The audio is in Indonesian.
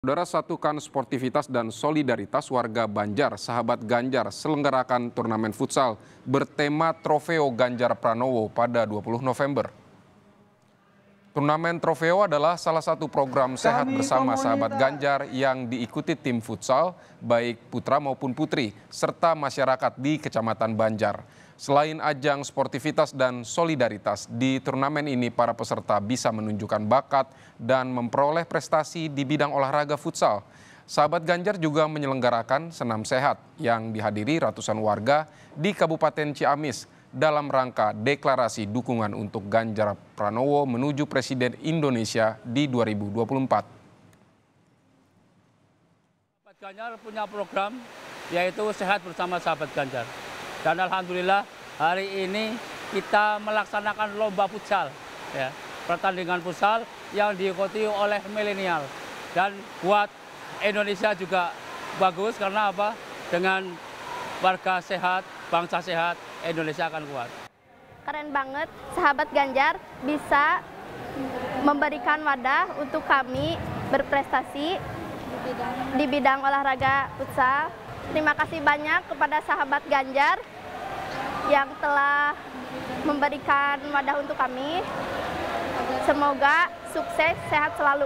Saudara satukan sportivitas dan solidaritas warga Banjar, sahabat Ganjar, selenggarakan turnamen futsal bertema Trofeo Ganjar Pranowo pada 20 November. Turnamen Trofeo adalah salah satu program sehat bersama sahabat Ganjar yang diikuti tim futsal, baik putra maupun putri, serta masyarakat di Kecamatan Banjar. Selain ajang sportivitas dan solidaritas, di turnamen ini para peserta bisa menunjukkan bakat dan memperoleh prestasi di bidang olahraga futsal. Sahabat Ganjar juga menyelenggarakan senam sehat yang dihadiri ratusan warga di Kabupaten Ciamis dalam rangka deklarasi dukungan untuk Ganjar Pranowo menuju Presiden Indonesia di 2024. Sahabat Ganjar punya program yaitu sehat bersama sahabat Ganjar. Dan alhamdulillah hari ini kita melaksanakan lomba futsal, ya, pertandingan futsal yang diikuti oleh milenial. Dan buat Indonesia juga bagus karena apa? Dengan warga sehat, bangsa sehat, Indonesia akan kuat. Keren banget, sahabat Ganjar bisa memberikan wadah untuk kami berprestasi di bidang olahraga futsal. Terima kasih banyak kepada sahabat Ganjar yang telah memberikan wadah untuk kami. Semoga sukses, sehat selalu.